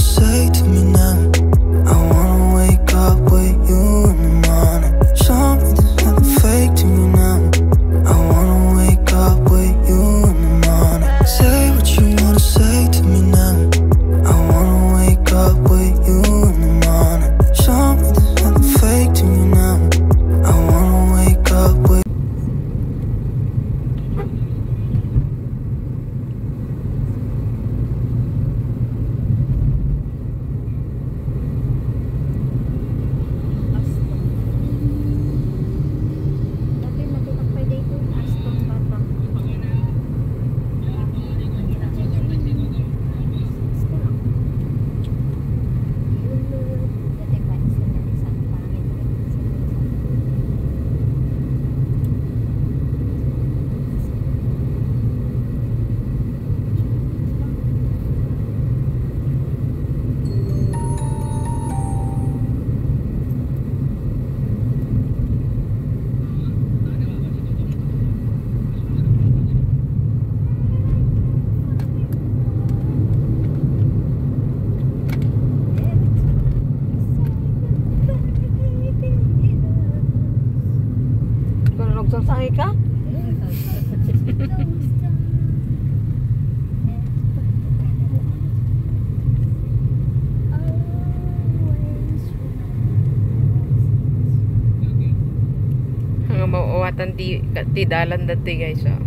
say to me now? Mauawatan ti, ti dalan dati guys. Oh.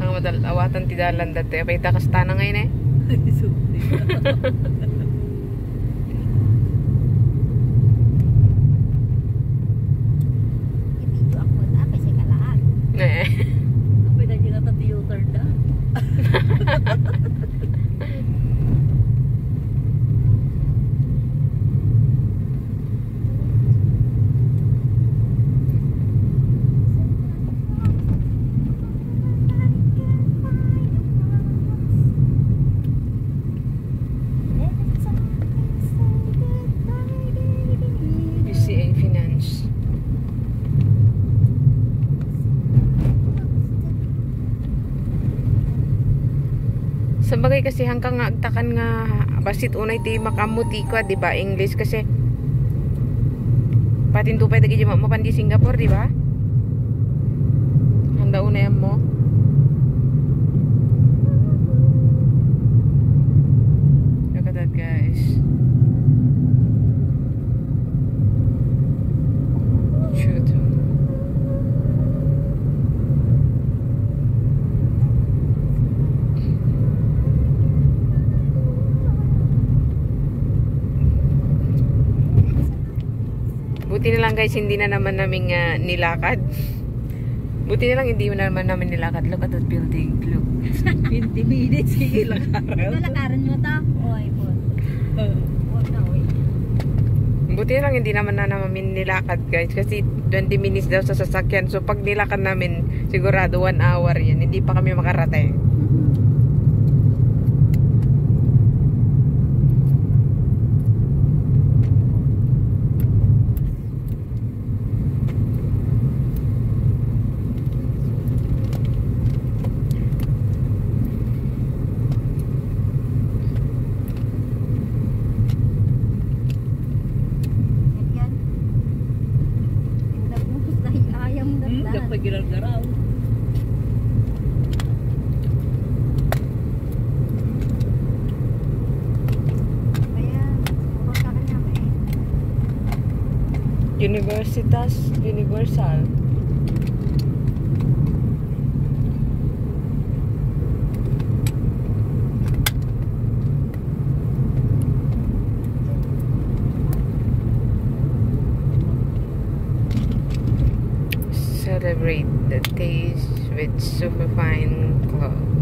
Hanggang madal- awatan ti dalan dati. Apay takas tanang ngayon eh. Sa bagay kasi hanggang nga agtakan nga basit unay ti makamuti ko, di ba? English kasi patin tu pwede kaya mapan di Singapore, di ba? Handa unay mo. Look at that, guys. Shoot. Buti na lang guys, hindi na naman namin ah, nilakad. Buti na lang hindi na naman namin nilakad. Look at that building. Look. 20 minutes, sige lang araw. Lalakaran mo ta? Oy, po. Huwag na, oy. Buti na lang hindi naman na namin nilakad guys. Kasi 20 minutes daw sa sasakyan. So pag nilakad namin, sigurado 1 hour yan. Hindi pa kami makarating. Universitas Universal. Celebrate the days with Superfine Club.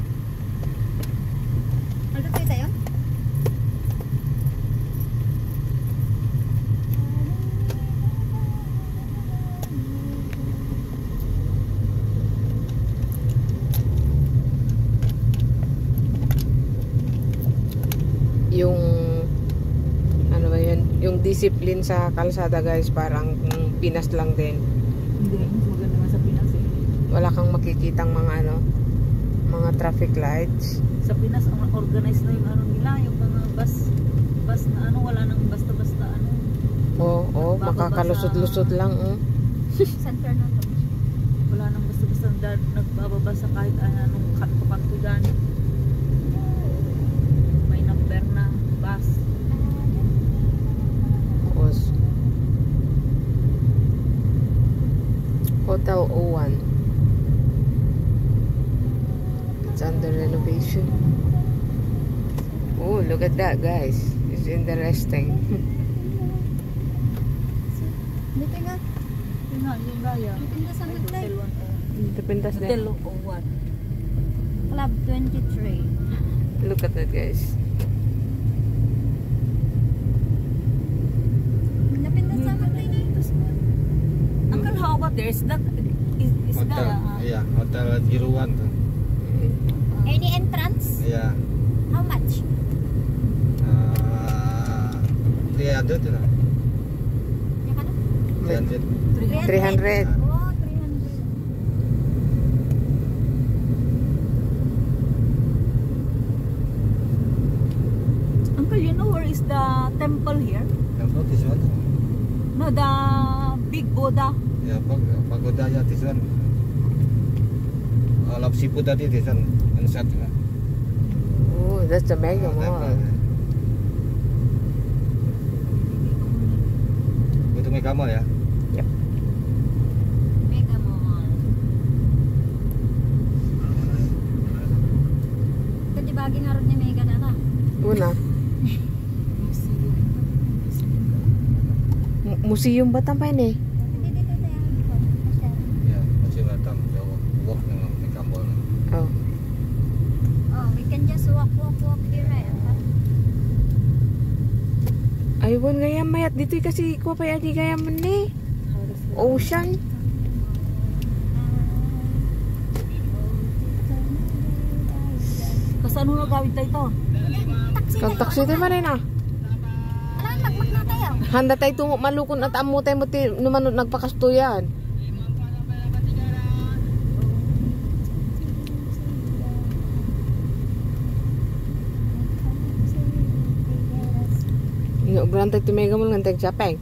Yung, ano ba yun, yung discipline sa kalsada guys, parang Pinas lang din. Hindi, mas maganda nga sa Pinas eh. Wala kang makikitang mga ano, mga traffic lights. Sa Pinas, ang organized na yung ano nila, yung mga bus, bus na ano, wala nang basta-basta ano. Oo, oh, Bababa makakalusot-lusot sa- lang. Oh. San Fernando. Wala nang basta-basta na nagbababa sa kahit anong kanto-kanto dyan. May number na bus. Hotel O1. section. Oh, look at that, guys. It's interesting. the pintas na. Club 23. Look at that, guys. Uncle, how about there? Is that is, is hotel, that? Uh, yeah, Hotel Giruan. Any entrance? Iya, How much? uh, 300 tuh lah. Yan ka na? 300. 300. Oh, 300. Uncle, you know where is the temple here? Tempat this one. No, the big Buddha. Ya, pag pagoda ya this one. Uh, Lap Sipu tadi this one satu lah, Oh, that's the mega oh, mall. That Itu mega mall ya? Yep. Mega mall. Itu dibagi harusnya mega data. Una. Museum. batam pa ini? Walk, walk, walk here right? Ayun nga mayat dito kasi ko pa adi gaya man ni. Ocean. Kasi ano na gawin tayo Kang taxi tayo man na tayo. Handa tayo tungo malukon at amo tayo mo numanod nagpakastuyan. Berantag tumega mo lang tag Japeng.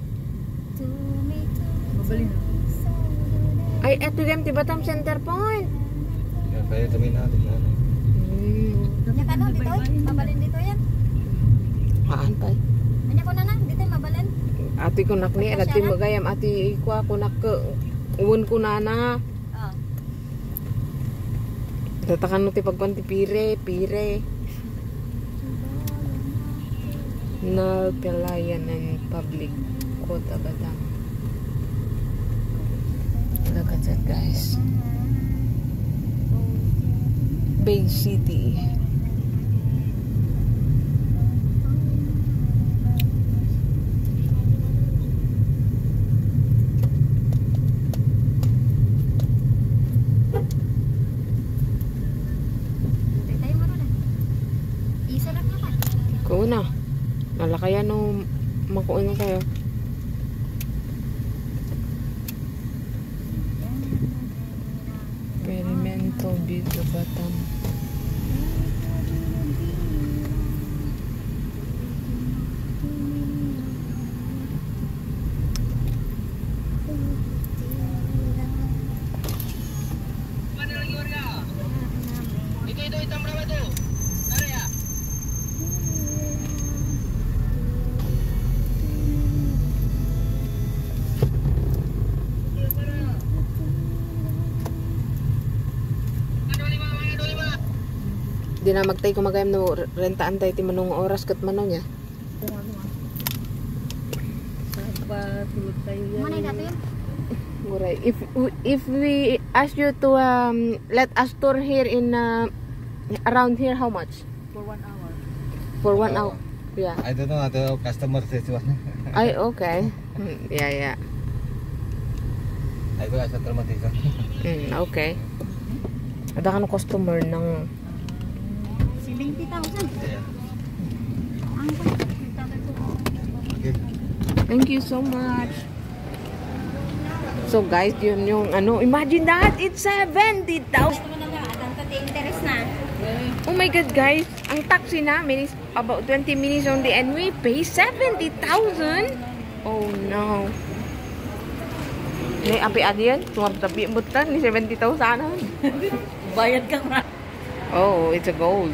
Ay, eto game ti Batam Center Point. Ya, kaya kami na din na. Ya kan dito, mabalin dito yan. Maan tay. Anya ko na nang ah, dito mabalin. Ati ko nak ni ati magayam ati ah, ko ako nak uwon ko na na. Oh. Tatakan no ti pagkuan ti pire, pire. Nal Pelayan and Public Kota Batam. Look at that guys. Bay City. be the bottom di na magtay kumagayam no rentaan tayo ti manong oras kat mano niya. Guray. If if we ask you to um let us tour here in uh, around here how much? For one hour. For one Oh. hour. Yeah. I don't know the customer this one. Ay, okay. Yeah, yeah. I will ask the customer. Mm, okay. Ada ka ng customer ng Thank you so much. So guys, yun yung ano, imagine that, it's 70,000. Gusto mo na nga, adang ka interest na. Oh my god guys, ang taxi namin is about 20 minutes only and we pay 70,000? Oh no. May api adi yan, sumab tabi butan ni 70,000 sana. Bayad ka na. Oh, it's a gold.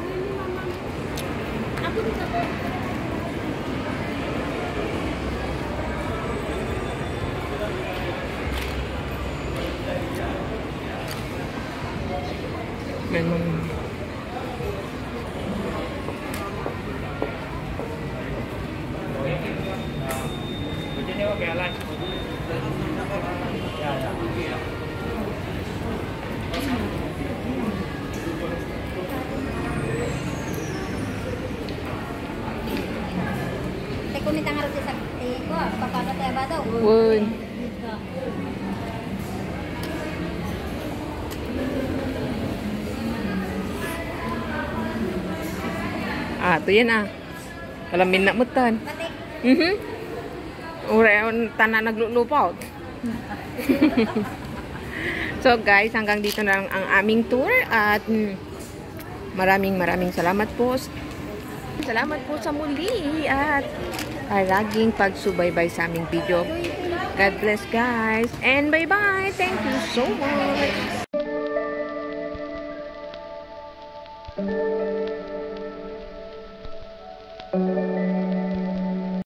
Teko ni tangar sa ko. Papakatay ba daw? Wun. Ah, ito yan ah. Kalamin na mutan. Batik. Mhm. Ure, tanan naglulupaw. so guys, hanggang dito na lang ang aming tour at mm, maraming maraming salamat po. Salamat po sa muli at palaging pagsubaybay sa aming video. God bless guys and bye-bye. Thank you so much.